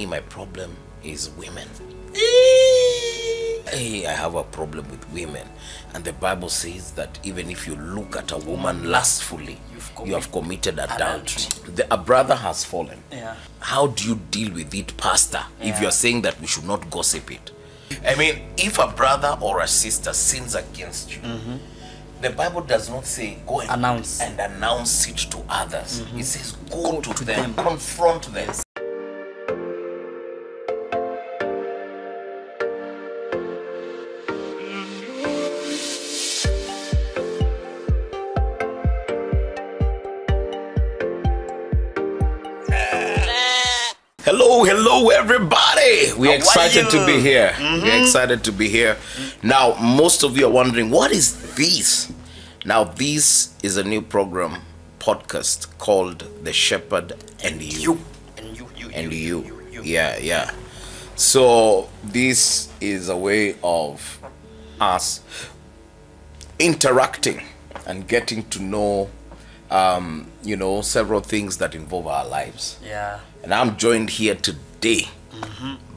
me, my problem is women. Eh. Hey, I have a problem with women. And the Bible says that even if you look at a woman lustfully, you have committed adultery. The, a brother has fallen. Yeah. How do you deal with it, Pastor, if you're saying that we should not gossip it? I mean, if a brother or a sister sins against you, mm-hmm. the Bible does not say go and Announce. and announce it to others. Mm-hmm. It says go, to, to them, them. confront them. Hello, hello, everybody. We're excited to be here. We're excited to be here. Now, most of you are wondering, what is this? Now, this is a new program podcast called The Shepherd and You. You and you, you, And you, you. Yeah, yeah. So, this is a way of us interacting and getting to know, um, you know, several things that involve our lives. Yeah. And I'm joined here today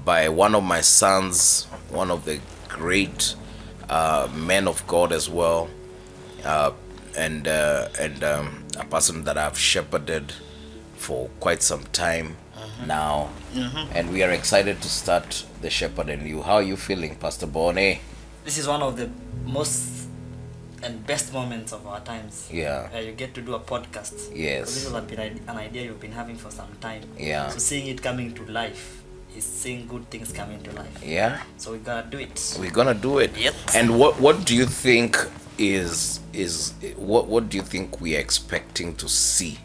by one of my sons, one of the great uh, men of God as well, uh, and uh, and um, a person that I've shepherded for quite some time now. And we are excited to start the shepherd and you. How are you feeling, Pastor Bonnie? This is one of the most and best moments of our times. Yeah. Where you get to do a podcast. Yes. So this has been an idea you've been having for some time. Yeah. So seeing it coming to life is seeing good things coming to life. Yeah. So we're gonna do it. We're gonna do it. Yep. And what what do you think is is what what do you think we are expecting to see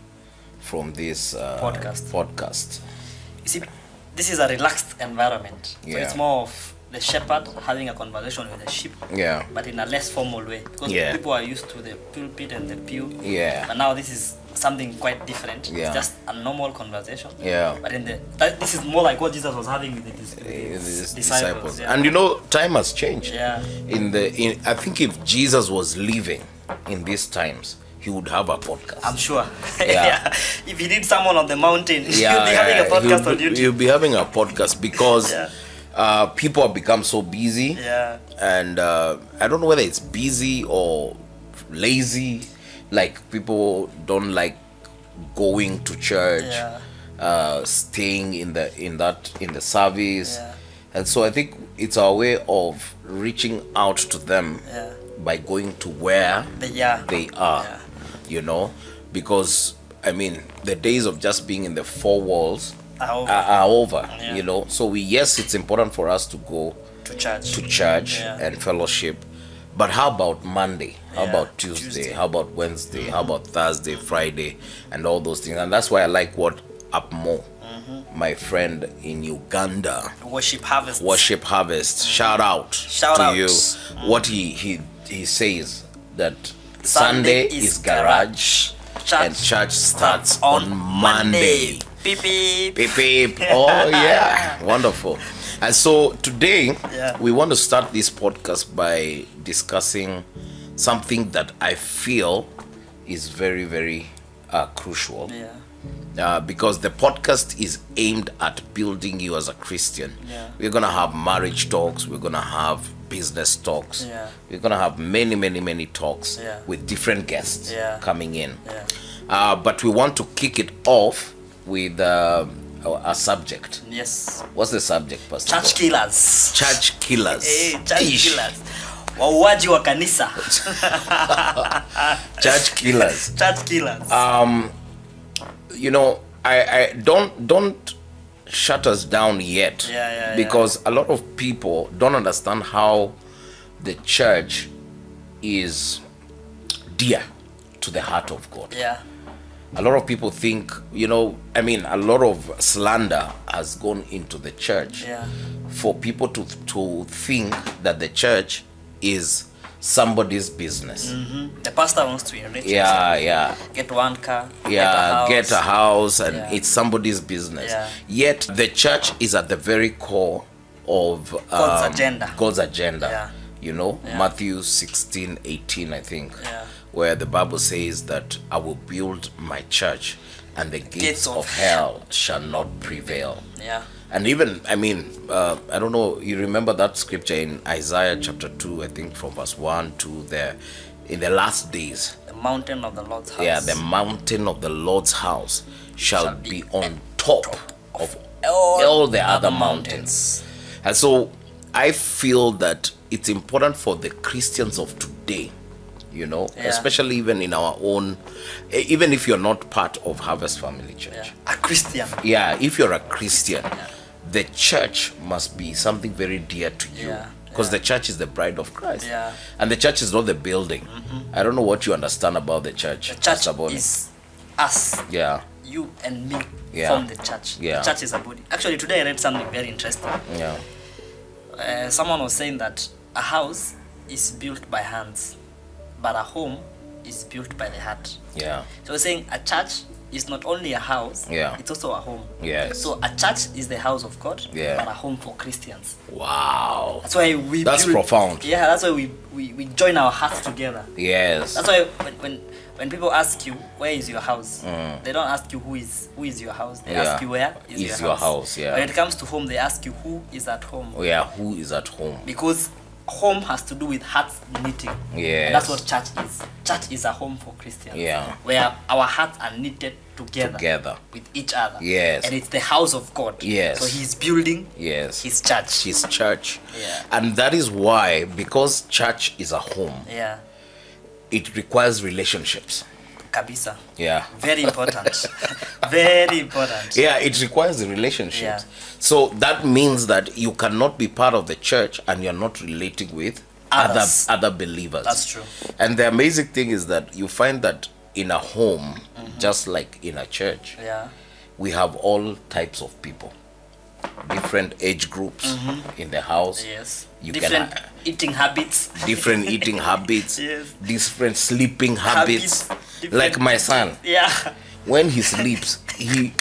from this uh, Podcast. Podcast. You see, this is a relaxed environment. So Yeah. it's more of the shepherd having a conversation with the sheep. Yeah. But in a less formal way. Because Yeah. people are used to the pulpit and the pew. Yeah. But now this is something quite different. Yeah. It's just a normal conversation. Yeah. But in the that, this is more like what Jesus was having with eh, his, with His disciples. disciples. Yeah. And you know, time has changed. Yeah. In the in I think if Jesus was living in these times, he would have a podcast. I'm sure. Yeah. yeah. If he did someone on the mountain, yeah, he'll be having a podcast on be, YouTube. He'll be having a podcast because Yeah. Uh, people have become so busy. Yeah. and uh, I don't know whether it's busy or lazy. Like people don't like going to church, Yeah. uh, staying in the in that in the service, Yeah. and so I think it's our way of reaching out to them Yeah. by going to where The, yeah. they are, you know, because I mean the days of just being in the four walls Are over. are, are over, Yeah. you know. So we yes, it's important for us to go to church. to church Yeah. and fellowship. But how about Monday? How Yeah, about Tuesday? Tuesday. How about Wednesday? How about Thursday, Friday, and all those things? And that's why I like what Upmo, Mm-hmm. my friend in Uganda, Worship harvest. Worship Harvest, shout out Shout to out. you. Mm. What he he he says that Sunday Sunday, is garage, Church and church starts on Monday. Beep beep. Beep, beep. Oh yeah, wonderful. And so today Yeah. we want to start this podcast by discussing something that I feel is very, very uh, crucial. Yeah. Uh, because the podcast is aimed at building you as a Christian. Yeah. We're gonna have marriage talks. We're gonna have business talks. Yeah. We're gonna have many, many, many talks Yeah. with different guests Yeah. coming in. Yeah. Uh, but we want to kick it off with um, a, a subject. Yes. What's the subject, Pastor? Church killers. Church killers. Hey, church Ish. killers. Wauaji wa kanisa. Church killers. Church killers. Um, you know, I, I don't don't shut us down yet. Yeah, yeah, because yeah. Because a lot of people don't understand how the church is dear to the heart of God. yeah. A lot of people think you know i mean a lot of slander has gone into the church Yeah. for people to to think that the church is somebody's business Mhm. The pastor wants to enrich yeah himself. yeah Get one car. yeah Get a house. and Yeah. it's somebody's business Yeah. yet the church is at the very core of God's um, agenda. god's agenda Yeah. you know matthew 16 18 i think Yeah. Where the bible says that i will build my church and the gates, Gates of of hell shall not prevail Yeah. And even, I mean, uh, I don't know, you remember that scripture in Isaiah chapter 2, I think from verse 1 to there, in the last days, The mountain of the Lord's house. yeah, the mountain of the Lord's house shall be on top of all, all the other mountains. And so I feel that it's important for the Christians of today, you know, Yeah. especially even in our own, eh, even if you're not part of Harvest Family Church. Yeah. A Christian. Yeah, if you're a Christian, the church must be something very dear to you. Yeah, Because yeah. the church is the bride of Christ. Yeah. And the church is not the building. I don't know what you understand about the church. The church is us, Yeah, you and me Yeah. from the church. Yeah. The church is a body. Actually, today I read something very interesting. yeah, Uh, someone was saying that a house is built by hands, but a home is built by the heart. yeah, So we're saying a church is not only a house, Yeah. it's also a home. yes. So a church is the house of God, Yeah. but a home for Christians. wow. That's why we That's build- profound. Yeah, that's why we, we, we join our hearts together. Yes. That's why when, when when people ask you where is your house, Mm. they don't ask you who is who is your house. They Yeah. ask you where is, Is your, your house. house, yeah. When it comes to home, they ask you who is at home Oh, yeah, who is at home? because home has to do with hearts knitting. Yes. And that's what church is. Church is a home for Christians. Yeah. Where our hearts are knitted together. Together. With each other. Yes. And it's the house of God. Yes. So he's building Yes. his church. His church. Yeah. And that is why, because church is a home, yeah. it requires relationships. Kabisa. Yeah. Very important. Very important. Yeah, it requires the relationships. Yeah. So that means that you cannot be part of the church and you're not relating with Others. other other believers. That's true. And the amazing thing is that you find that in a home, just like in a church, Yeah. we have all types of people, different age groups in the house, Yes. You Different can, uh, eating habits. different eating habits, Yes. different sleeping habits. Habits, different- Like my son, Yeah. when he sleeps, he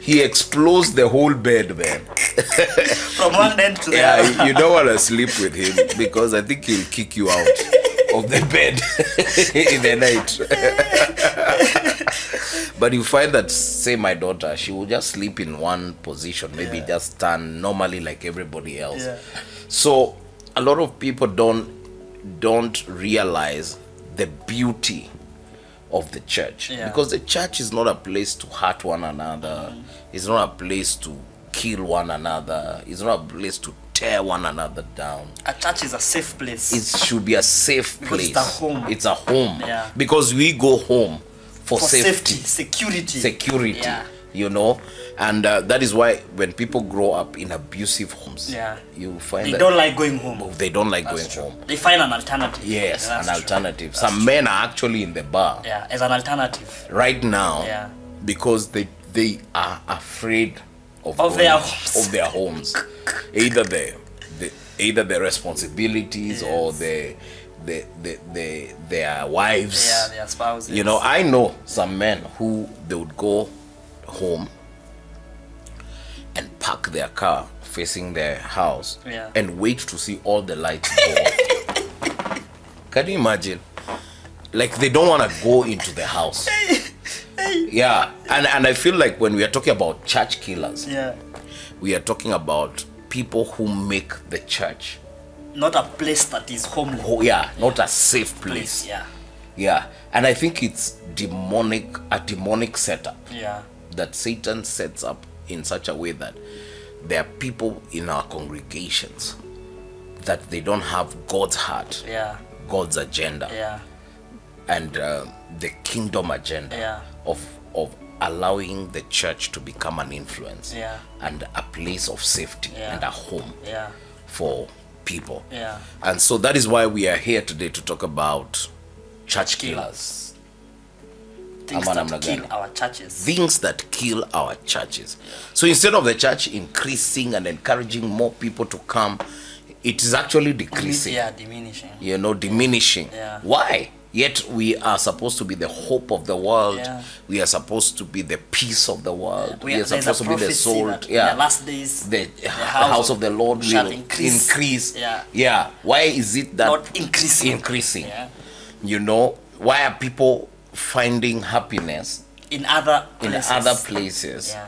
he explodes the whole bed, man. From one end to the Yeah, other. you- you don't want to sleep with him because I think he'll kick you out of the bed in the night. but you find that, say, my daughter, she will just sleep in one position, maybe Yeah. just stand normally like everybody else. Yeah. So a lot of people don't don't realize the beauty of the church Yeah. because the church is not a place to hurt one another. Mm-hmm. It's not a place to kill one another. It's not a place to tear one another down. A church is a safe place. It should be a safe Because place. it's a home. It's a home. Yeah. Because we go home for, for safety, safety, security. security. Yeah. You know, and uh, that is why when people grow up in abusive homes, Yeah. you find They don't like going home. they don't like That's going true. home. They find an alternative. Yes, That's an alternative. Some true. men are actually in the bar Yeah, as an alternative. right now Yeah. because they they are afraid of, Of their homes. of their homes. either the, the either the responsibilities or the the, the, the their wives. Yeah, their spouses. You know, I know some men who they would go home and park their car facing their house Yeah. and wait to see all the lights go. Can you imagine? Like they don't want to go into the house. Yeah, and and I feel like when we are talking about church killers, Yeah. we are talking about people who make the church. Not a place that is homeless. Oh yeah, not a safe place. Yeah. Yeah, and I think it's demonic, a demonic setup Yeah. that Satan sets up in such a way that there are people in our congregations that they don't have God's heart, Yeah. God's agenda, Yeah. and uh, the kingdom agenda Yeah. of of allowing the church to become an influence Yeah. and a place of safety and a home Yeah. for people. Yeah. And so that is why we are here today to talk about church killers. Things Ama that kill our churches. Things that kill our churches. So instead of the church increasing and encouraging more people to come, it is actually decreasing. Yeah, diminishing. You know, diminishing. Yeah. Why? Yet we are supposed to be the hope of the world. Yeah. We are supposed to be the peace of the world. We, We are are, supposed to be the salt. Yeah. the last days the, house, of the Lord shall will increase. increase. Yeah. Yeah. Why is it that Not increasing. increasing? Yeah. You know, why are people finding happiness In other in other places Yeah.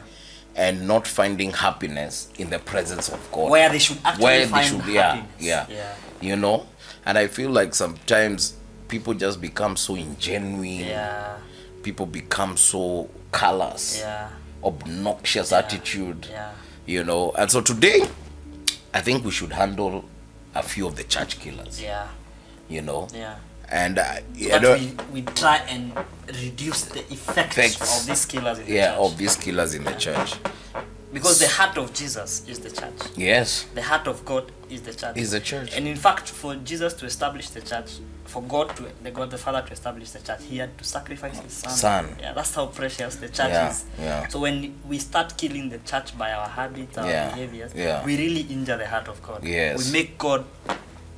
and not finding happiness in the presence of God. Where they should actually Where they should- yeah, happiness. yeah, Yeah. You know, and I feel like sometimes people just become so ingenuine. Yeah. People become so callous, Yeah. obnoxious attitude. Yeah. You know, and so today, I think we should handle a few of the church killers. Yeah. You know, Yeah. And uh, we, we try and reduce the effects, Effects. of these killers in the yeah, church. of these killers in the church. because the heart of Jesus is the church. Yes, The heart of God is the church. is the church. And in fact, for Jesus to establish the church, for God to the God the Father to establish the church, He had to sacrifice His Son. Son. Yeah, that's how precious the church Yeah, is. yeah. So when we start killing the church by our habits, our Yeah, behaviors, yeah. we really injure the heart of God. Yes. We make God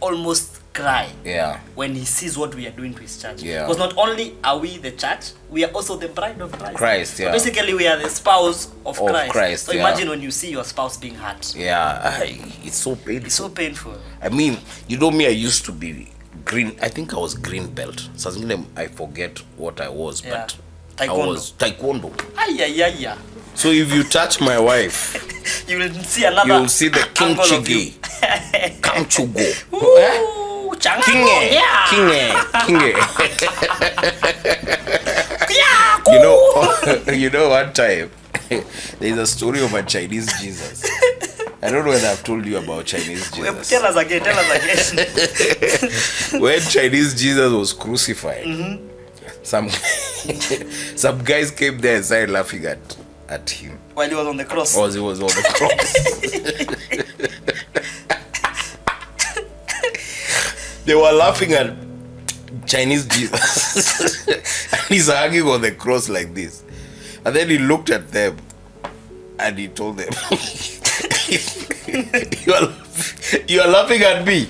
almost cry Yeah, when He sees what we are doing to His church. Yeah. Because not only are we the church, we are also the bride of Christ. Christ, So yeah. basically, we are the spouse of, Of Christ. Christ, So yeah. imagine when you see your spouse being hurt. yeah. I, it's so painful. It's so painful. I mean, you know me, I used to be green. I think I was green belt. So I forget what I was, Yeah. but Taekwondo. I was taekwondo. Ay, ay, ay, ay. So if you touch my wife, You will see another. You will see the kimchi come to go. Kinge, yeah. kinge, kinge. You know, you know, one time there's a story of a Chinese Jesus. I don't know whether I've told you about Chinese Jesus. Tell us again. Tell us again. when Chinese Jesus was crucified, Mm-hmm. some some guys came there and started laughing at at him While he was on the cross. or he was on the cross. They were laughing at Chinese Jesus, and he's hanging on the cross like this. And then he looked at them, and he told them, "You are you are laughing at me."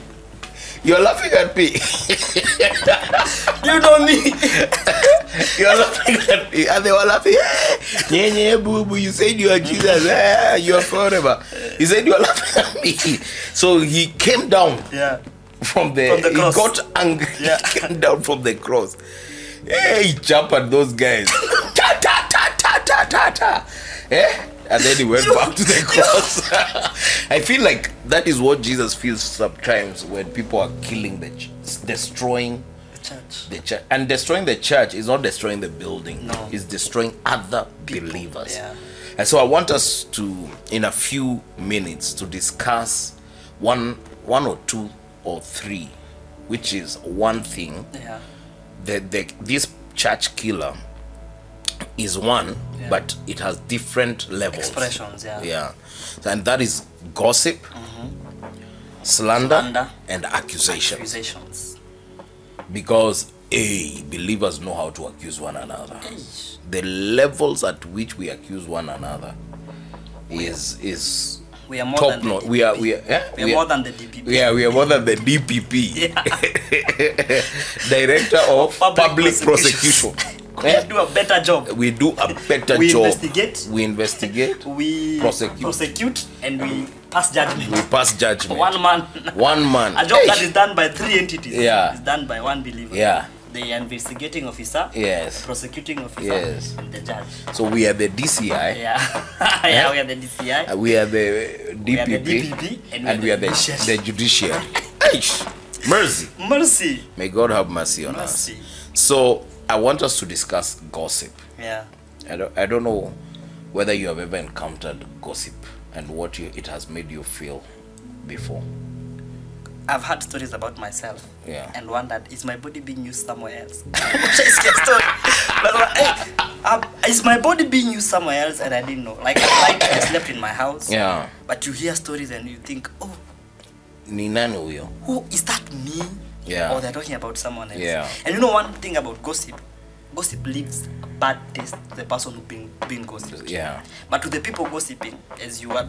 You are laughing at me. You know me. You are laughing at me. And they were laughing. Yeah, yeah, boo boo. You said you are Jesus. Eh, you are forever. He said you are laughing at me. So he came down yeah. From the, From the he cross. got angry. Yeah. He came down from the cross. Hey, he jumped at those guys. ta ta ta ta ta ta ta. Eh? And then he went back to the cross. I feel like that is what Jesus feels sometimes when people are killing the ch- destroying The church. the church and destroying the church is not destroying the building No. it's destroying other believers yeah. and so i want us to in a few minutes to discuss one one or two or three which is one thing Yeah. that the, this church killer is one Yeah. but it has different levels Expressions. Yeah. yeah and that is gossip mm-hmm. slander, Slander. and accusation Accusations. because a believers know how to accuse one another the levels at which we accuse one another is is We are more top than notch we are we are, eh? yeah, We are more than the DPP. yeah we are more than the dpp director of public, prosecution, we do a better job. we do a better We job investigate. we investigate We Prosecute. prosecute and we pass judgment. we pass judgment One man. one man A job Hey! that is done by three entities. Yeah. Is done by one believer. yeah The investigating officer. yes Prosecuting officer. Yes. And the judge. so we are the dci Yeah. yeah, we are the DCI. uh, we are the we are the dpp DPP. And, and we are the, judiciary. the judiciary mercy Mercy. may god have mercy on us so i want us to discuss gossip Yeah. I don't, I don't know whether you have ever encountered gossip and what you, it has made you feel before I've heard stories about myself Yeah. and wondered, is my body being used somewhere else? Hey, um, is my body being used somewhere else and I didn't know? Like, like I slept in my house, yeah but you hear stories and you think, oh, ni nani huyo who is that me? Yeah. Or they're talking about someone else. Yeah. And you know one thing about gossip? Gossip leaves a bad taste to the person who being being gossiped. yeah But to the people gossiping, as you were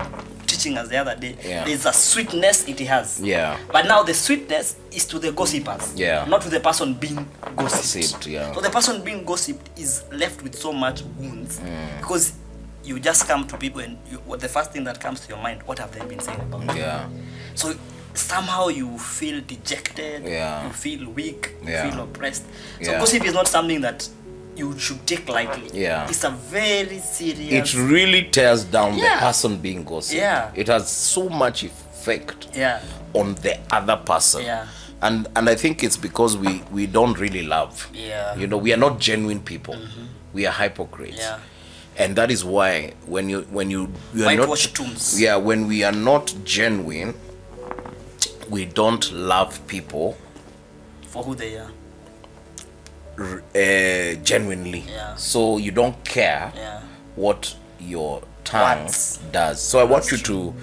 teaching us the other day, Yeah. there's a sweetness it has. yeah But now the sweetness is to the gossipers, Yeah. not to the person being gossiped. Yeah. So the person being gossiped is left with so much wounds Mm. because you just come to people and you, what the first thing that comes to your mind, what have they been saying about you? yeah So somehow you feel dejected, Yeah. you feel weak, Yeah. you feel oppressed. So Yeah. gossip is not something that you should take lightly. Yeah. It's a very serious. it really tears down Yeah. the person being gossiped. Yeah. It has so much effect yeah. on the other person. Yeah. And and I think it's because we we don't really love. Yeah. You know, we are not genuine people. Mm-hmm. We are hypocrites. Yeah. And that is why when you when you you are not tombs. yeah when we are not genuine, we don't love people For who they are. uh, genuinely. Yeah. So you don't care Yeah. what your tongue does. So I want you to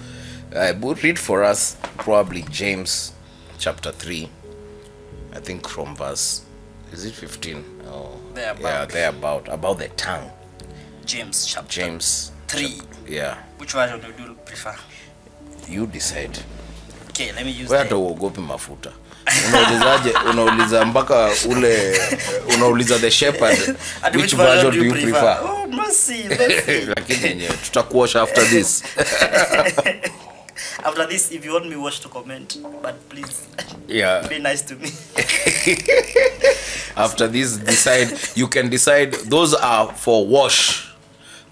uh, read for us probably James chapter 3. I think from verse, is it 15? Oh, Thereabout. Yeah, thereabout. About the tongue. James chapter James. 3. Yeah, Which version do you prefer? you decide. Okay, let me use Wewe hata uogopi mafuta. Unaulizaje? Unauliza mpaka ule unauliza the shepherd which version do you prefer? Oh, mercy, mercy. Lakini yenyewe tutakuosha after this. After this, if you want me, watch to comment. But please, Yeah. be nice to me. after this decide you can decide those are for wash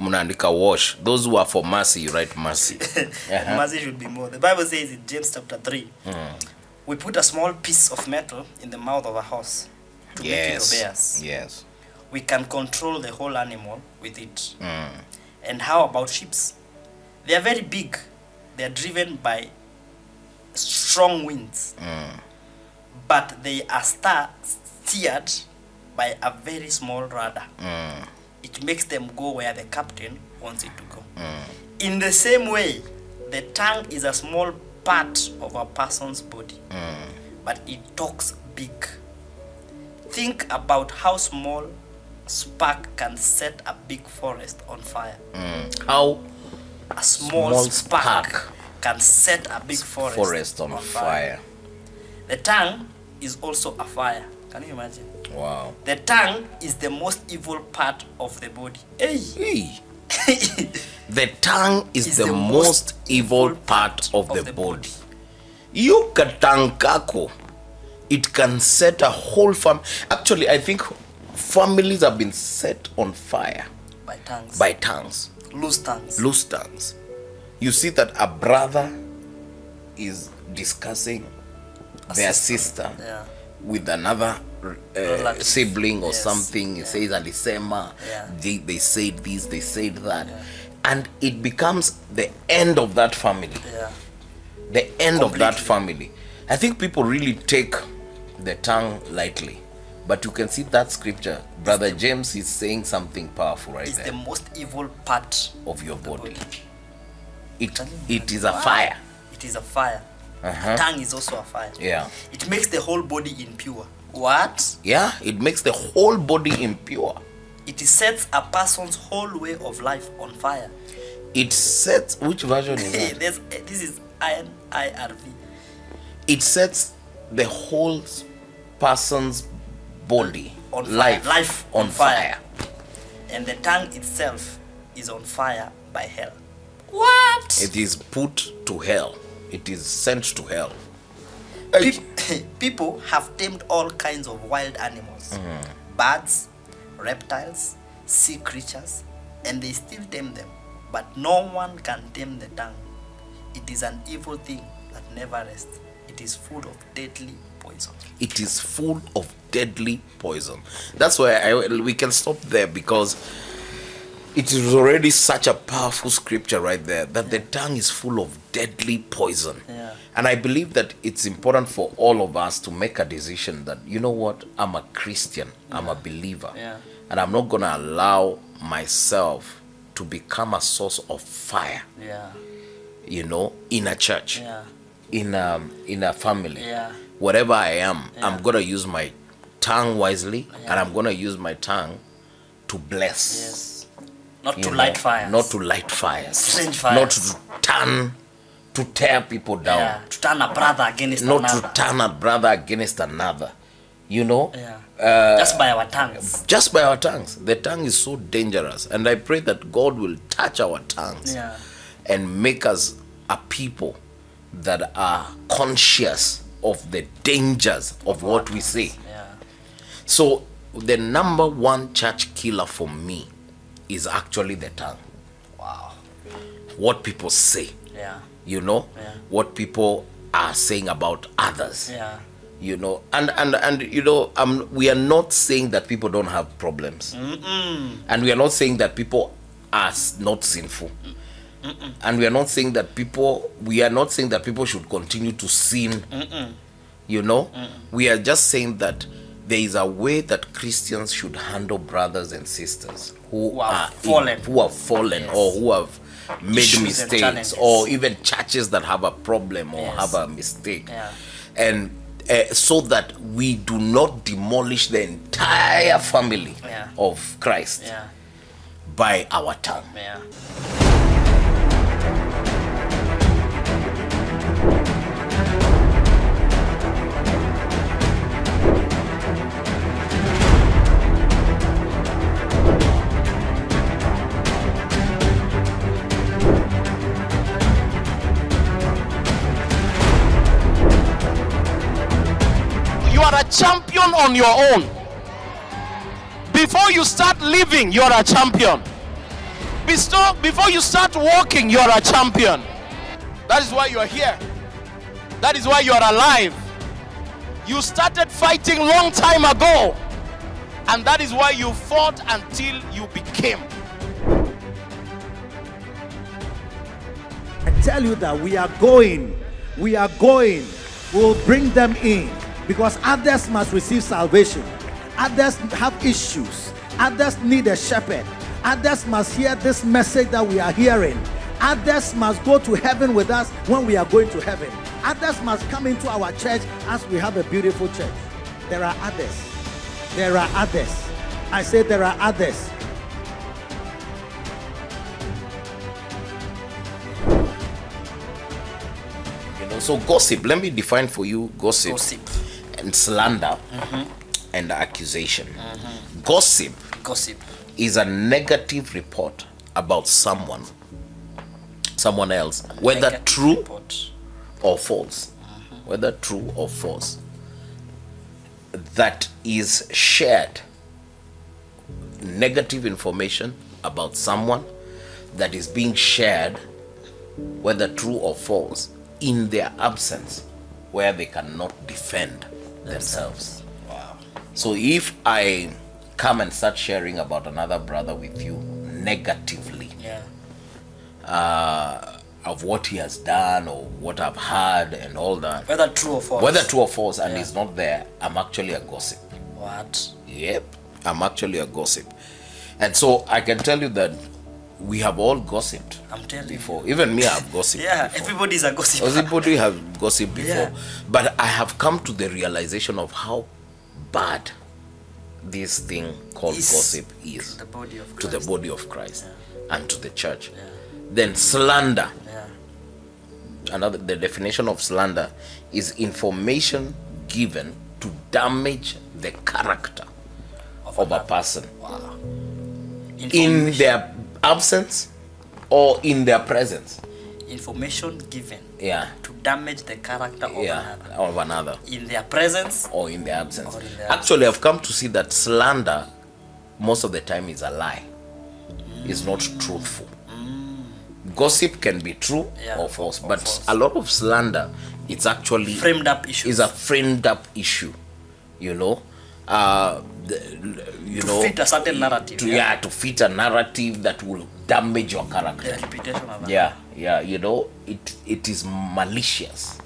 mnaandika wash those who are for mercy you write mercy Uh-huh. Mercy should be more. The Bible says in James chapter 3, mm. we put a small piece of metal in the mouth of a horse to yes. make it yes obey yes We can control the whole animal with it. Mm. And how about ships? They are very big. They are driven by strong winds. Mm. But they are star- steered by a very small rudder. Mm. It makes them go where the captain wants it to go. Mm. In the same way, the tongue is a small part of a person's body, Mm. but it talks big. Think about how small spark can set a big forest on fire. Mm. how A small, Small spark, spark. can set a big forest, forest on, fire. The tongue is also a fire. Can you imagine? Wow The tongue is the most evil part of the body. Hey! hey. the tongue is, Is the, the most, most evil part of, the, body hiyo katankako it can set a whole fam actually i think families have been set on fire by tongues. by tongues loose tongues. loose tongues. You see that a brother is discussing A their sister. sister Yeah. with another uh, sibling or Yes. something. Yeah. says alisema, Yeah. they, they said this, they said that. And it becomes the end of that family. Yeah. The end of that family. I think people really take the tongue lightly. But you can see that scripture. Brother James is saying something powerful right there. It's there the most evil part of your body. body. It, it is a fire. It is a fire. Uh-huh. Tongue is also a fire. Yeah. It makes the whole body impure. What? Yeah, it makes the whole body impure. It sets a person's whole way of life on fire. It sets which version is that? there's, this is INIRV. It sets the whole person's body On fire. life Life on, on fire. fire. And the tongue itself is on fire by hell. What? It is put to hell. It is sent to hell. Peop- people have tamed all kinds of wild animals. Mm-hmm. Birds reptiles sea creatures and they still tame them. But no one can tame the tongue it is an evil thing that never rests. It is full of deadly poison. It is full of deadly poison. That's why I, we can stop there because it is already such a powerful scripture right there that the tongue is full of deadly poison. Yeah. And I believe that it's important for all of us to make a decision that, you know what, I'm a Christian, I'm a believer, Yeah. and I'm not going to allow myself to become a source of fire, yeah. You know, in a church, yeah. In a, in a family. Yeah. Whatever I am, Yeah. I'm gonna use my tongue wisely, and I'm gonna use my tongue to bless. yes not to know, light fires Not to light fires. Strange Not to turn, to tear people down. yeah to turn a brother against Not another Not to turn a brother against another. You know. yeah Uh, just by our tongues just by our tongues. The tongue is so dangerous, and I pray that God will touch our tongues yeah and make us a people that are conscious of the dangers of what we say. yeah So the number one church killer for me is actually the tongue. Wow. What people say, Yeah. you know, Yeah. what people are saying about others. Yeah. You know, and and and you know, um, we are not saying that people don't have problems, Mm. and we are not saying that people are not sinful, mm and we are not saying that people. We are not saying that people should continue to sin. You know, we are just saying that there is a way that Christians should handle brothers and sisters who, Who are, are fallen, in- who have fallen, Yes. or who have made Issues mistakes, or even churches that have a problem or Yes. have a mistake Yeah. and uh, so that we do not demolish the entire family Yeah. of Christ Yeah. by our tongue. Champion on your own. Before you start living, you are a champion. Before you start walking, you are a champion. That is why you are here. That is why you are alive. You started fighting long time ago. And that is why you fought until you became. I tell you that we are going, we are going, we'll bring them in because others must receive salvation. Others have issues. Others need a shepherd. Others must hear this message that we are hearing. Others must go to heaven with us when we are going to heaven. Others must come into our church as we have a beautiful church. There are others. There are others. I say there are others. You know, so gossip. Let me define for you gossip, Gossip. And slander and accusation. Gossip Gossip. is a negative report about someone, someone else, whether true report. or false, whether true or false, that is shared negative information about someone that is being shared, whether true or false, in their absence, where they cannot defend themselves. Wow. So if I come and start sharing about another brother with you negatively, Yeah. uh, of what he has done or what I've heard and all that, Whether true or false. whether true or false, and Yeah. he's not there, I'm actually a gossip. What? Yep, I'm actually a gossip. And so I can tell you that we have all gossiped I'm telling before. Even me, I've gossiped. Yeah, before. everybody's a gossip. Everybody have gossiped before. Yeah. But I have come to the realization of how bad this thing called Is gossip is the of to the body of Christ and to the church. Yeah. Then slander Yeah. another the definition of slander is information given to damage the character of a person Wow. in their absence or in their presence. Information given yeah. to damage the character of yeah another. of another. In their presence or in their absence. in their actually i've come to see that slander most of the time is a lie. Is not mm. truthful. Mm. Gossip can be true Yeah, or false or but false. a lot of slander it's actually framed up issue. is a framed up issue you know uh you know fit a certain narrative, to, yeah. yeah to fit a narrative that will damage your character reputation of yeah yeah you know it it is malicious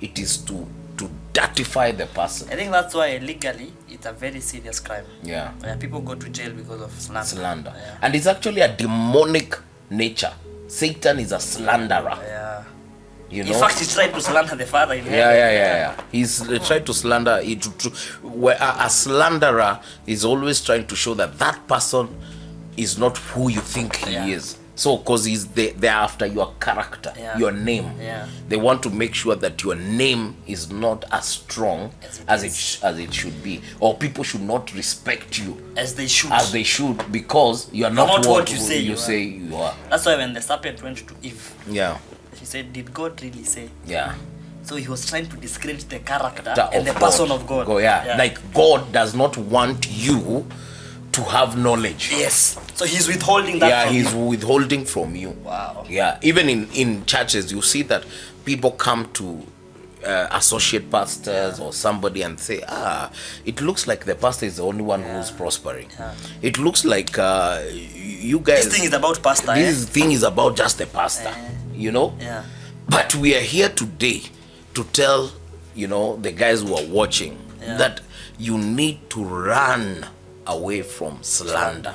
it is to to dirtify the person I think that's why legally it's a very serious crime. yeah Where people go to jail because of slander. slander Yeah. and it's actually a demonic nature satan is a slanderer yeah. You In fact, he tried to slander the father in yeah, heaven. yeah, yeah, yeah. He's uh, trying to slander it. To, to, where a, a slanderer is always trying to show that that person is not who you think he Yeah. is. So, because he's they, they're after your character, Yeah. your name. Yeah. They want to make sure that your name is not as strong As it as it as it should be, or people should not respect you As they should. as they should because you are not, not what, what you say you, you say you are. That's why when the serpent went to Eve, Yeah, he said, Did God really say? yeah. So he was trying to discredit the character and the of person of God. Go, yeah. Like God does not want you to have knowledge. yes. So he's withholding that. yeah, he's you. withholding from you. Wow. Yeah, even in in churches, you see that people come to uh, associate pastors or somebody and say, ah, it looks like the pastor is the only one who's prospering. It looks like uh, you guys. This thing is about pastor. eh? this thing is about just the pastor. You know. Yeah. But we are here today to tell, you know, the guys who are watching Yeah. that you need to run away from slander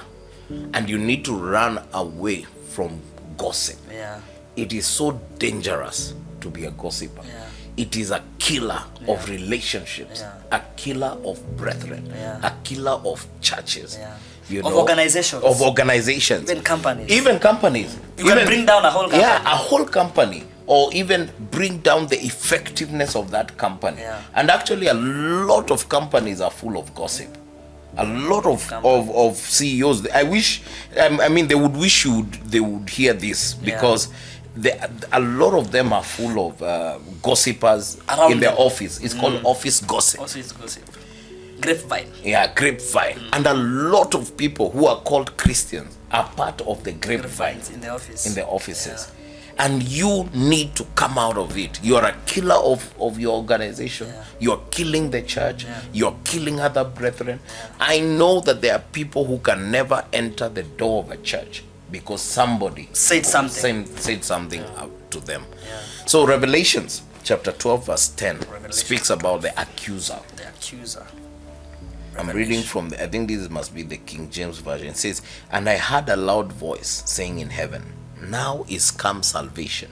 and you need to run away from gossip. Yeah. It is so dangerous to be a gossiper. Yeah. It is a killer yeah. of relationships, Yeah. a killer of brethren, Yeah. a killer of churches. Yeah. You Of know, organizations. Of organizations. Even companies. Even companies. You can bring down a whole company. Yeah, a whole company. Or even bring down the effectiveness of that company. Yeah. And actually, a lot of companies are full of gossip. A lot of, of, of CEOs. I wish, um, I mean, they would wish you would, they would hear this because they, a lot of them are full of uh, gossipers Around in their them. Mm. office. It's called office gossip. It's gossip. Grapevine. Yeah, grapevine. Mm. And a lot of people who are called Christians are part of the grapevine in the office. in the offices. And you need to come out of it. You are a killer of, of your organization. Yeah. You're killing the church. Yeah. You're killing other brethren. I know that there are people who can never enter the door of a church because somebody Said something. said, said something to them. Yeah. So Revelations chapter 12 verse 10 Revelation. speaks about the accuser. The accuser. I'm reading from the, I think this must be the King James Version. It says, And I heard a loud voice saying in heaven, Now is come salvation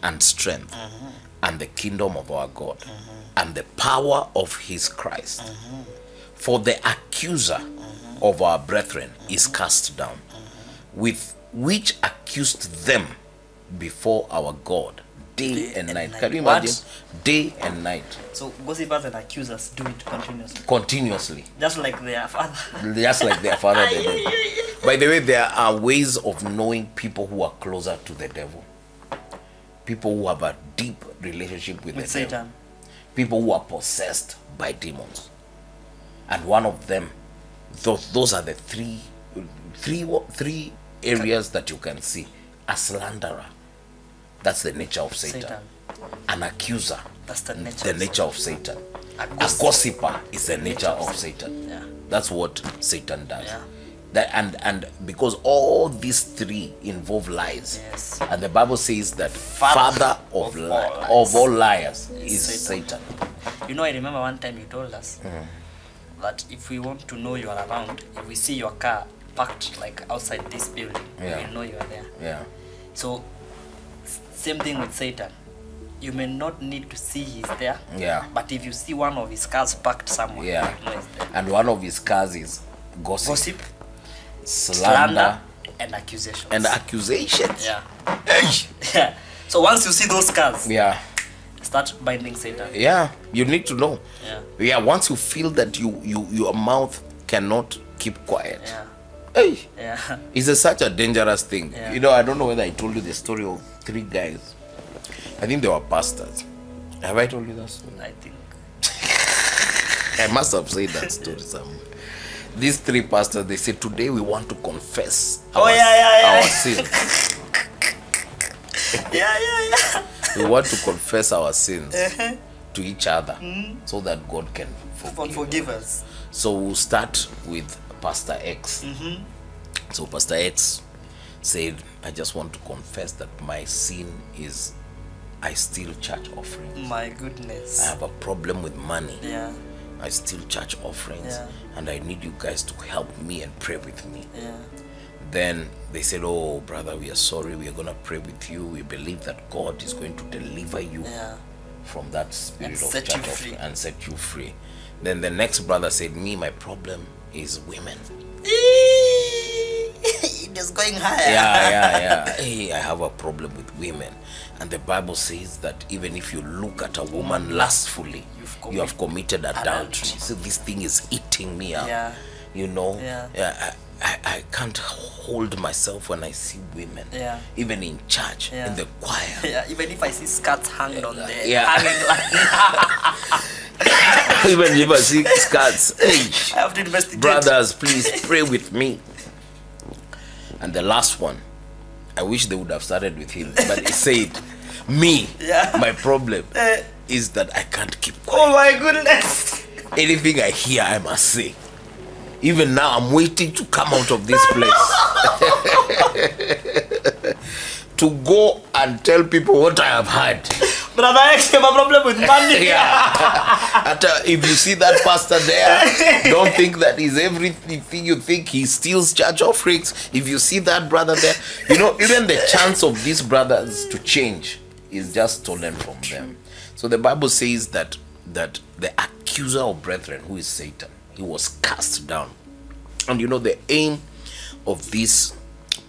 and strength and the kingdom of our God and the power of his Christ. For the accuser of our brethren is cast down, with which accused them before our God day, Day and, and night. night. Can you What? imagine? Day and night, So gossipers and accusers do it continuously. continuously. Just like their father. just like their father. By the way, there are ways of knowing people who are closer to the devil. People who have a deep relationship with, With the devil. Satan. People who are possessed by demons. And one of them, those, those are the three, three, three areas that you can see. A slanderer, that's the nature of Satan. Satan. An accuser, That's the nature. the of nature of Satan. A A gossiper is the nature of Satan. Yeah. That's what Satan does. Yeah. That and and because all these three involve lies. Yes. And the Bible says that Father father, of, of li- all of all liars is Satan. Satan. You know, I remember one time you told us Mm. that if we want to know you are around, if we see your car parked like outside this building, Yeah. we know you are there. Yeah. So, same thing with Satan. You may not need to see he's there, Yeah. but if you see one of his cars parked somewhere, Yeah. you know. And one of his cars is gossip, Gossip, slander, slander, and accusations. and accusations. yeah, Hey! yeah. So once you see those cars, Yeah. start binding Satan. Yeah. You need to know. Yeah, Yeah. Once you feel that you, you your mouth cannot keep quiet. yeah, Hey. yeah. It's a, such a dangerous thing. Yeah. You know, I don't know whether I told you the story of three guys. I think they were pastors. Have I told you that story? I think. I must have said that story somewhere. These three pastors, they said, Today we want to confess Oh, our, yeah, yeah, yeah. our sins. Yeah, yeah, yeah. we want to confess our sins uh-huh. to each other mm. so that God can forgive. forgive us. So we'll start with Pastor X. Mm-hmm. So Pastor X said, I just want to confess that my sin is I steal church offerings. My goodness. I have a problem with money. Yeah, I steal church offerings. Yeah. And I need you guys to help me and pray with me. yeah. Then they said, Oh, brother, we are sorry. We are going to pray with you. We believe that God is going to deliver you Yeah. from that spirit And of set church offering and set you free. Then the next brother said, Me, my problem is women. it is going higher. yeah, yeah, yeah. Hey, I have a problem with women. And the Bible says that even if you look at a woman lustfully, You've you have committed adultery. So this thing is eating me up. Yeah. You know? Yeah. I- I, I can't hold myself when I see women. Yeah. Even in church, Yeah. in the choir. Yeah, even if I see skirts hanged on there, Yeah. hanging like even if I see skirts. Hey. I have to investigate. brothers please pray with me and the last one i wish they would have started with him but he said me Yeah. my problem Eh. is that i can't keep quiet Oh my goodness. anything i hear i must say even now i'm waiting to come out of this place to go and tell people what i have heard Brother X, have a problem with money. yeah. Uh, if you see that pastor there, don't think that he's everything you think. He steals church offerings. If you see that brother there, you know, even the chance of these brothers to change is just stolen from them. So the Bible says that that the accuser of brethren, who is Satan, he was cast down. And you know, the aim of this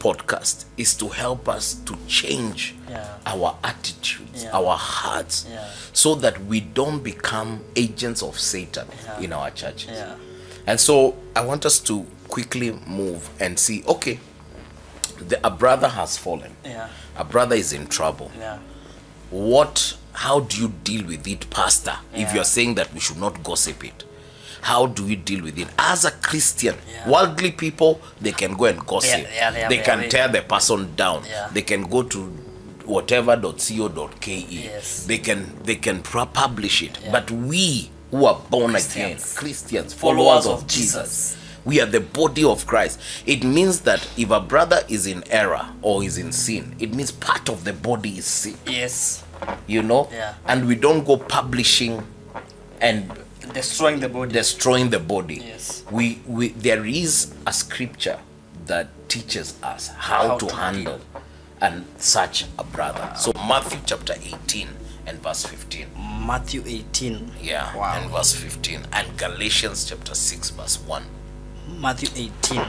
podcast is to help us to change Yeah. our attitudes, Yeah. our hearts, Yeah. so that we don't become agents of Satan in our churches. And so I want us to quickly move and see okay, the, a brother has fallen, a brother is in trouble. What, how do you deal with it, Pastor? If you're saying that we should not gossip it, how do we deal with it as a Christian? Yeah. Worldly people, they can go and gossip. yeah, they are they can tear the person down. Yeah. They can go to whatever.co.ke. Yes. They can they can pu- publish it. Yeah. But we who are born again, Christians. Christians, Followers followers, of of Jesus. Jesus, we are the body of Christ. It means that if a brother is in error or is in sin, it means part of the body is sick Yes. you know Yeah. and we don't go publishing and Destroying the body. destroying the body Yes. we we there is a scripture that teaches us how, How to, to handle and such a brother so matthew chapter 18 and verse 15 Matthew 18. yeah Wow. and verse 15 and galatians chapter 6 verse 1 Matthew 18.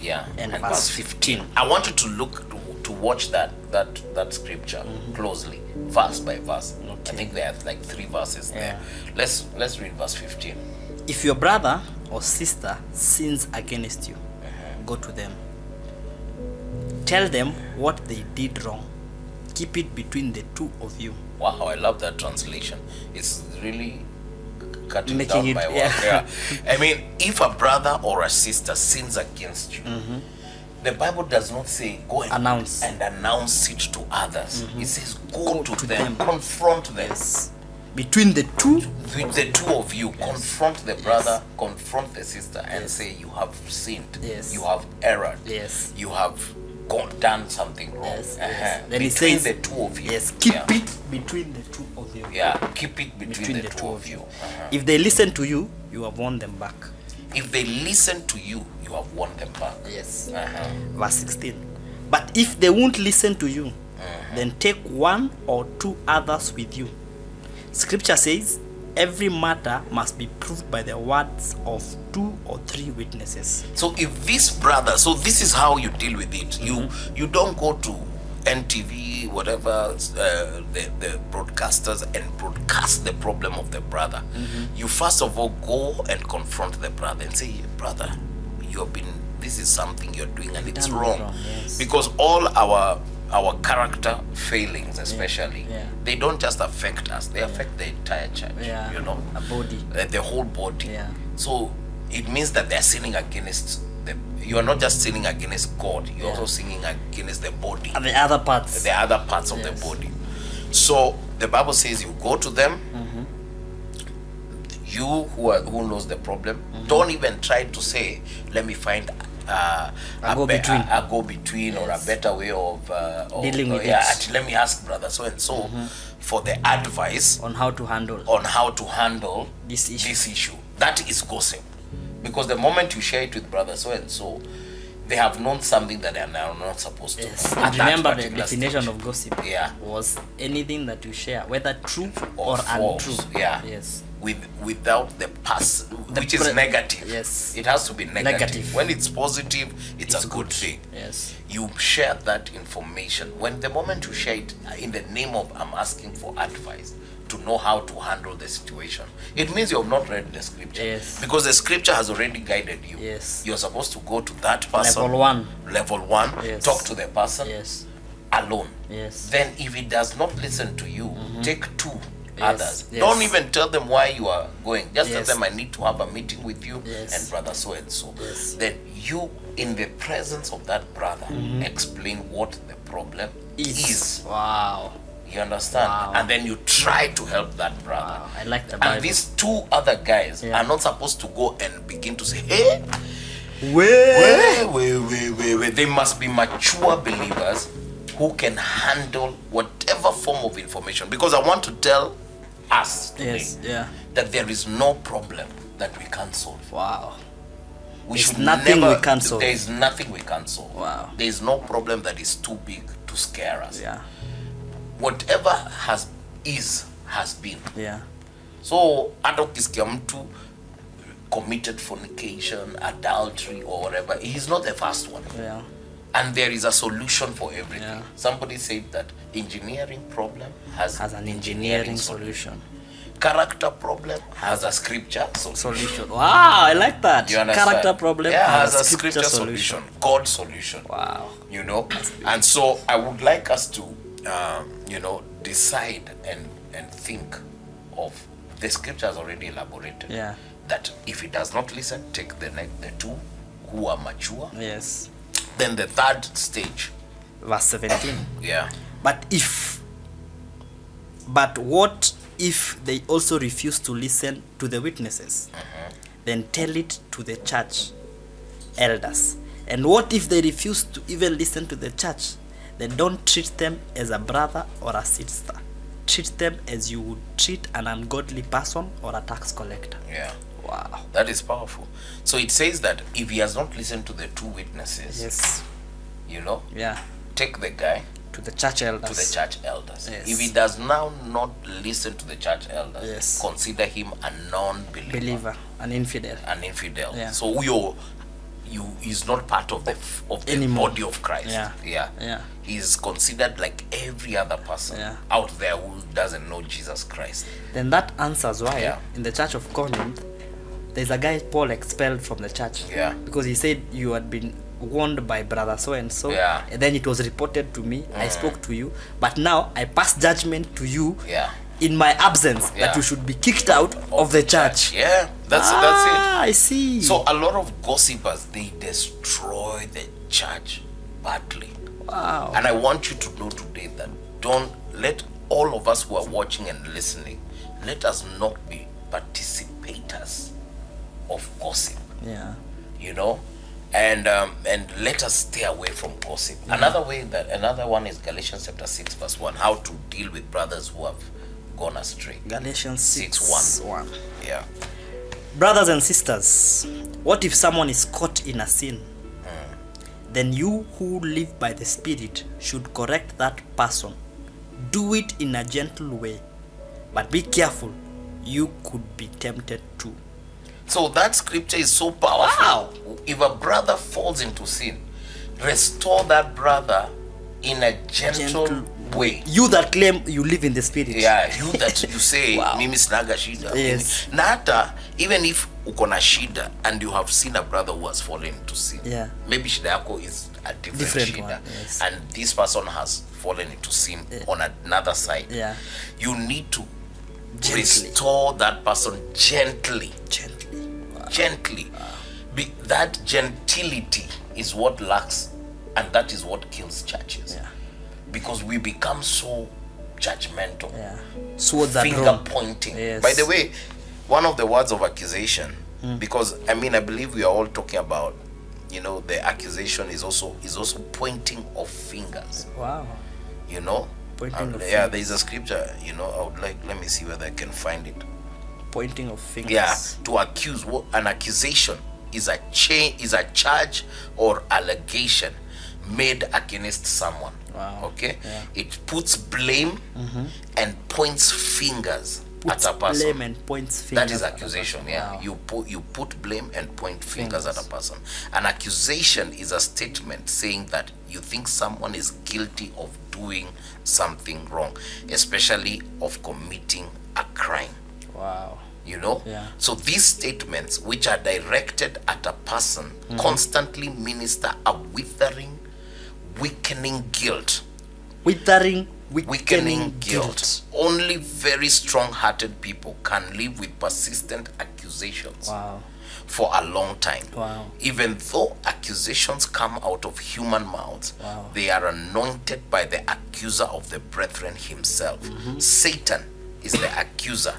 yeah And and, verse verse 15 i want you to look to, to watch that that that scripture mm-hmm. closely verse by verse i think there are like three verses there let's let's read verse 15 If your brother or sister sins against you, uh-huh. go to them. Tell them what they did wrong. Keep it between the two of you. wow i love that translation it's really cutting Making down it- my work yeah. yeah. i mean if a brother or a sister sins against you mm-hmm. The bible does not say go and. Announce. And announce it to others it says go, Go to, to them, them. confront them Yes. Between the two, with the two of you confront the brother confront the sister and say you have sinned Yes. you have erred Yes. you have gone done something wrong Yes, Uh-huh. yes. Then between says- the two of you yes, keep yeah. it between the two of you. yeah keep it between, the, two of you Uh-huh. If they listen to you, you have won them back. If they listen to you you have won them back Yes. uh-huh. Verse 16. But if they won't listen to you, then take one or two others with you. Scripture says, every matter must be proved by the words of two or three witnesses. so if this brother so this is how you deal with it you Mm-hmm. you don't go to ntv whatever uh, the, the broadcasters and broadcast the problem of the brother Mm-hmm. you first of all go and confront the brother and say brother you have been this is something you're doing and it's wrong, wrong, yes. because all our our character failings especially yeah. they don't just affect us they affect the entire church Yeah. you know A body. uh, the whole body. Yeah. So it means that they're sinning against the. You are not just sinning against God. You're Yeah. also sinning against the body, And the other parts. the other parts of the body. So the Bible says you go to them. Mm-hmm. You who are who knows the problem, Mm-hmm. don't even try to say, "Let me find." Uh, A go be- between. a, a go between or a better way of, uh, of Dealing uh, with yeah, it. Mm-hmm. let me ask brother so and so for the advice on how to handle on how to handle This issue. this issue. That is gossip. Because the moment you share it with brother so and so, they have known something that they are now not supposed to. Yes. And remember the definition stage. of gossip Yeah. was anything that you share, whether true Or or, false, untrue. yeah. Yes. With without the past which is negative Yes. it has to be negative, Negative. when it's positive it's, a good, thing Yes. you share that information when the moment you share it uh, in the name of i'm asking for advice to know how to handle the situation it means you have not read the scripture Yes. because the scripture has already guided you Yes. you're supposed to go to that person Level one. level one Yes. talk to the person Yes. alone Yes. then if he does not listen to you mm-hmm. take two Yes, others yes. don't even tell them why you are going just Yes. tell them i need to have a meeting with you and brother so and so then you in the presence of that brother mm-hmm. explain what the problem is, Wow. you understand Wow. and then you try to help that brother Wow. I like the Bible. and these two other guys Yeah. are not supposed to go and begin to say hey wait, wait, wait, wait, wait. They must be mature believers who can handle whatever form of information. Because I want to tell us today Yes. Yeah. that there is no problem that we can't solve. Wow. We There's should nothing never, we can't solve. There is nothing we can't solve. Wow. There is no problem that is too big to scare us. Yeah. Whatever has is has been. Yeah. so hata ukisikia mtu committed fornication adultery or whatever he's not the first one Yeah. And there is a solution for everything Yeah. somebody said that engineering problem has, Has an engineering solution. character problem has a scripture solution, Solution. Wow. I like that. you understand Character problem yeah, has, has a scripture solution god solution Wow. you know and so i would like us to um, you know decide and and think of the scripture has already elaborated Yeah. that if he does not listen take the next the two who are mature Yes. Then the third stage Verse 17. yeah But if, but what if they also refuse to listen to the witnesses? Mm-hmm. Then tell it to the church elders. And what if they refuse to even listen to the church? Then don't treat them as a brother or a sister. Treat them as you would treat an ungodly person or a tax collector. yeah Wow. that is powerful so it says that if he has not listened to the two witnesses Yes. you know Yeah. take the guy To the church elders. to the church elders. Yes. If he does now not listen to the church elders, Yes. consider him a non-believer, Believer, an infidel. an infidel. Yeah. So huyo you is not part of the of the Anymore. body of Christ. Yeah. yeah, Yeah. He's considered like every other person Yeah. out there who doesn't know Jesus Christ. Then that answers why Yeah. in the church of Corinth, there's a guy Paul expelled from the church. Yeah. Because he said you had been warned by brother so and so. Yeah. And then it was reported to me. I spoke to you. But now I pass judgment to you Yeah. in my absence Yeah. that you should be kicked out of, the church. Yeah, that's ah, that's it. I see. So a lot of gossipers they destroy the church badly. wow. And I want you to know today that don't let all of us who are watching and listening, let us not be participators of gossip, Yeah. you know, and um, and let us stay away from gossip. Another way that another one is Galatians chapter six verse one, how to deal with brothers who have gone astray. Galatians 6, Six, 1. Yeah, Brothers and sisters, what if someone is caught in a sin? Then you who live by the Spirit should correct that person. Do it in a gentle way. But be careful, you could be tempted too. So that scripture is so powerful. If a brother falls into sin, restore that brother in a gentle, Gentle way. You that claim you live in the Spirit. Yeah, you that you say Wow. mimi sinaga shida. Yes. Na hata even if uko na shida and you have seen a brother who has fallen into sin. Yeah. Maybe shida yako is a different, Different shida. one, yes. And this person has fallen into sin on another side. Yeah. You need to Gently. restore that person gently Gently. Gently. Be, that gentility is what lacks, and that is what kills churches. Yeah. Because we become so judgmental, Yeah. Swords finger pointing. Yes. By the way, one of the words of accusation, because I mean, I believe we are all talking about, you know, the accusation is also is also pointing of fingers. Wow. You know. Pointing yeah, there is a scripture. You know, I would like. Let me see whether I can find it. Pointing of fingers. yeah to accuse what an accusation is a chain is a charge or allegation made against someone Wow. okay Yeah. it puts blame mm-hmm. and points fingers puts at a person. blame and points That fingers is at a accusation. Yeah, Wow. you put you put blame and point fingers, at a person. An accusation is a statement saying that you think someone is guilty of doing something wrong, especially of committing a crime. Wow. You know. Yeah. So these statements, which are directed at a person, Mm-hmm. constantly minister a withering, weakening guilt Withering, weakening guilt. Only very strong hearted people can live with persistent accusations Wow. for a long time. Wow. Even though accusations come out of human mouths, Wow. they are anointed by the accuser of the brethren himself. Mm-hmm. Satan is the accuser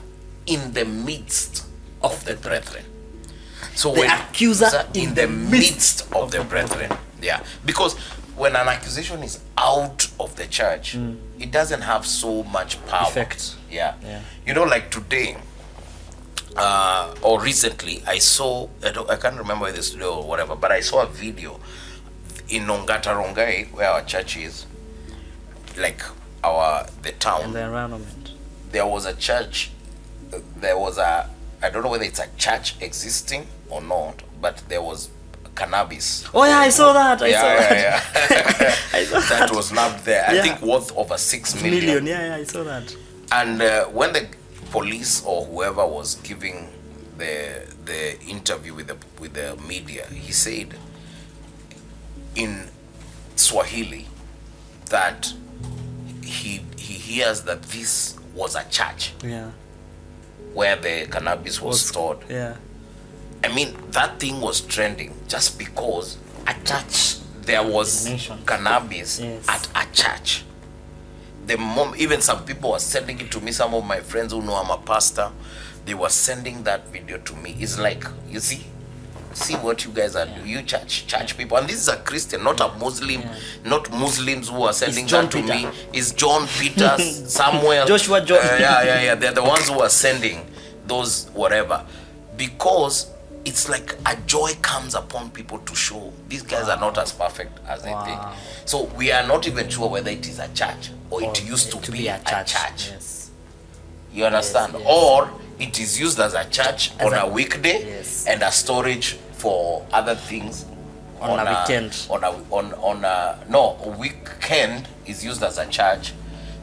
in the midst of the brethren. So The accuser in the midst of the brethren. Yeah. Because when an accusation is out of the church, it doesn't have so much power. Effect. Yeah. Yeah. You know, like today, uh, or recently, I saw, I, I can't remember the studio or whatever, but I saw a video in Ongata Rongai, where our church is, like our, the town And the environment. there was a church there was a i don't know whether it's a church existing or not but there was cannabis Oh yeah, I saw that. I yeah, saw yeah, that. yeah. I saw that was nabbed there i think worth over six million, Million. million. Yeah, yeah, I saw that. and uh, when the police or whoever was giving the the interview with the with the media he said in swahili that he he hears that this was a church Yeah. Where the cannabis was stored. Yeah. I mean, that thing was trending just because a church there was the cannabis Yes. at a church. The mom, even some people were sending it to me. Some of my friends who know I'm a pastor, they were sending that video to me. It's like you see, see what you guys are doing. You church, church people, and this is a Christian, not a Muslim, not Muslims who are sending that to Peter. me. It's John Peters, Samuel, Joshua John. Uh, yeah, yeah, yeah. They're the ones who are sending those whatever, because it's like a joy comes upon people to show these guys are not as perfect as they think. So we are not even sure whether it is a church or it used to, be, a church. Yes. You understand? yes. Or it is used as a church as on a- a weekday yes. and a storage for other things. On on a weekend. On a on on a no a weekend is used as a church.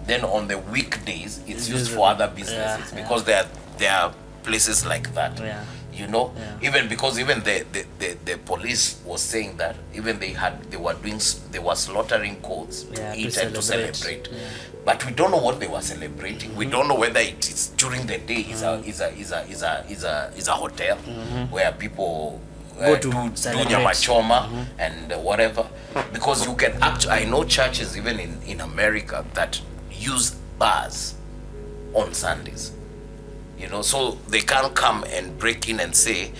Then on the weekdays it's it's used used for other businesses yeah, because yeah. there are there are places like that. Yeah. You know, Yeah. even because even the, the, the, the police was saying that even they had they were doing they were slaughtering goats Yeah, to to eat and to celebrate. Yeah. But we don't know what they were celebrating. We don't know whether it is during the day is a is a is a is a is a is a hotel where people uh, Go to do, do nyama choma and uh, whatever. Because you can actually I know churches even in, in America that use bars on Sundays. You know, so they can't come and break in and say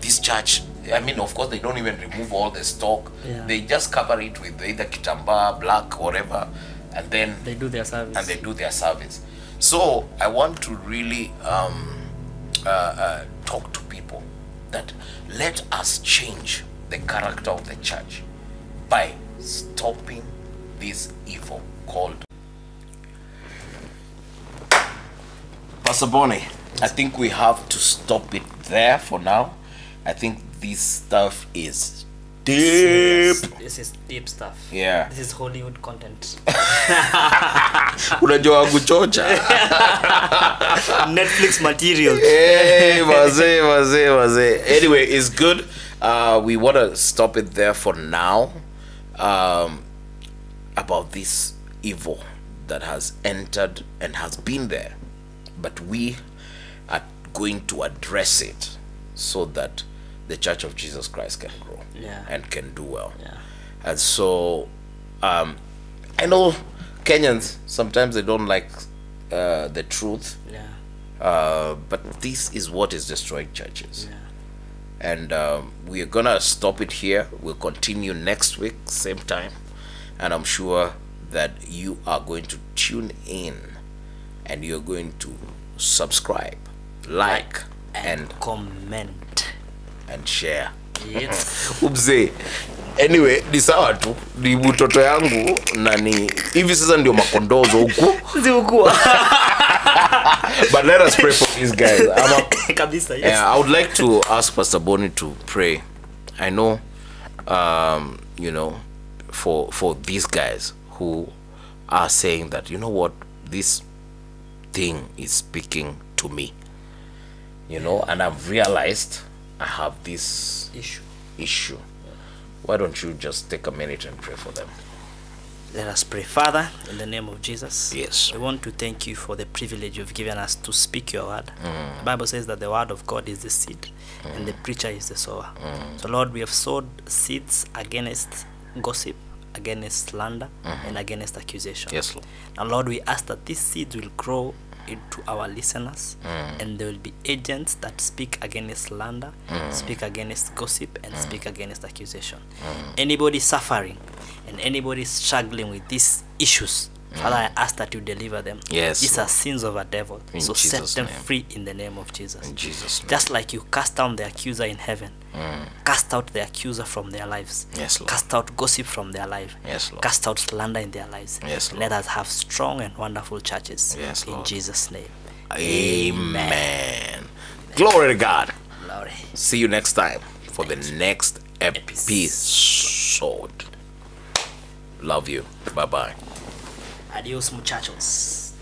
this church I mean, of course, they don't even remove all the stock. Yeah. They just cover it with either kitamba, black, whatever, and then They do their service. and they do their service. So I want to really um, uh, uh, talk to people that let us change the character of the church by stopping this evil called. Pastor Bonnie, I think we have to stop it there for now. I think this stuff is deep. Serious. This is deep stuff. Yeah. This is Hollywood content. Unajua kuchocha. Netflix material. hey, mazee, mazee, mazee. Anyway, it's good. Uh, we want to stop it there for now. Um, about this evil that has entered and has been there, but we are going to address it so that the Church of Jesus Christ can grow Yeah. and can do well. Yeah. And so, um, I know Kenyans sometimes they don't like uh, the truth Yeah. uh, but this is what is destroying churches. Yeah. And um, we are gonna stop it here. We'll continue next week, same time. And I'm sure that you are going to tune in and you're going to subscribe, like, and, and comment. and share. Yes. Ubze. Anyway, ni sawa tu, ni mtoto yangu na ni hivi sasa ndio makondozo huku. Zikuwa. but let us pray for these guys. I'm a, Kabisa, yes. yeah, I would like to ask Pastor Boni to pray. I know, um, you know, for for these guys who are saying that you know what this thing is speaking to me, you know, and I've realized I have this Issue. issue. Why don't you just take a minute and pray for them? Let us pray. Father, in the name of Jesus. Yes. We want to thank you for the privilege you've given us to speak your word. Mm. The Bible says that the word of God is the seed and the preacher is the sower. Mm. So, Lord, we have sowed seeds against gossip, against slander, mm-hmm. and against accusation. Yes, Lord. Now, Lord, we ask that these seeds will grow into our listeners Mm. and there will be agents that speak against slander, Mm. speak against gossip, and mm. speak against accusation. Anybody suffering and anybody struggling with these issues, Father, I ask that you deliver them. Mm. Yes, These are sins of a devil. In so set them name. free in the name of Jesus. In Jesus' name. Just like you cast down the accuser in heaven, cast out the accuser from their lives. Mm. Yes, Lord. Cast out gossip from their life. Yes, Lord. Cast out slander in their lives. Yes, Lord. Let us have strong and wonderful churches. Yes, Lord. in Jesus' name. Amen. Glory to God. Glory. See you next time for the next episode. Love you. Bye bye. Adiós muchachos.